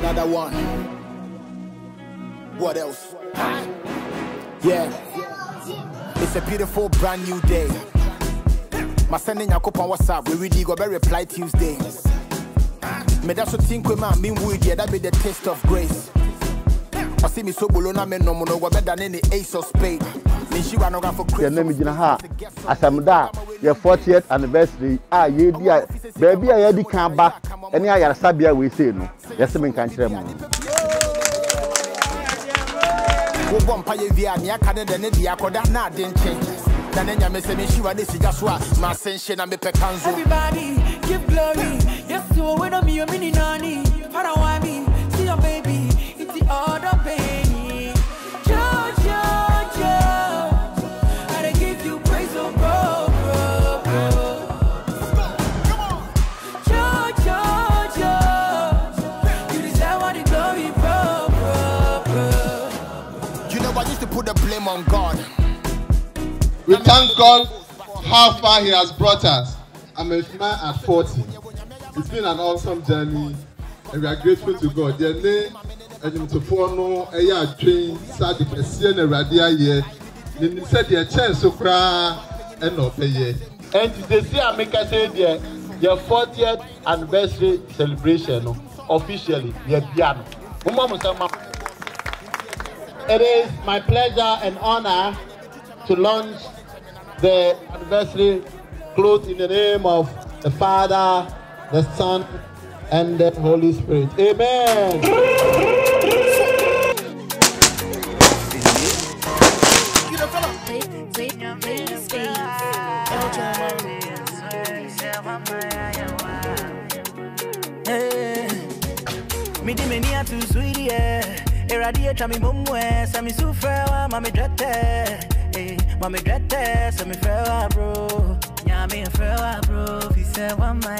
Another one. What else? Yeah. It's a beautiful brand new day. My sending on WhatsApp. We really go reply Tuesday. Me that's what think we man mean weird, yeah, that be the taste of grace. I see me so below na me no mo no go better than any ace of spade. Me she want no for yɛn Christmas. nam gyina ha asɛm da a yɛ 40th anniversary a yɛdi a baabi a yɛdi kan ba ne ayaresabea wei sei no yɛsɛ me nka nkyerɛ mu wobɔ mpa yɛ wie a nea aka ne dɛ ne akɔda na ade nkye na ne nyame sɛ menhyiwa ne sigya so a maase nhye na mepɛ ka nso. Yes, to when I'm your mini nanny. Para i used to put the blame on god We thank God how far He has brought us. I'm a man at 40. It's been an awesome journey, and we are grateful to God. Deɛ ne adwumtofoɔ no yɛ adwen saa de kɛseɛ na Awurade ayɛ. Ne nim sɛ deɛ kyɛn so koraa ɛna ɔbɛyɛ. nti sisi a meka sɛ deɛ yɛ fortieth anniversary celebration no officially yɛ bia no mo mo sɛ ma. It is my pleasure and honour to launch the anniversary clothes in the name of the father the son and the holy spirit amen. Atu sweetie yeah. Eradi cha mi mumwe sa mi sufrewa mami drete eh mami drete sa mi frewa bro Nyami frewa bro fi se wa maya ya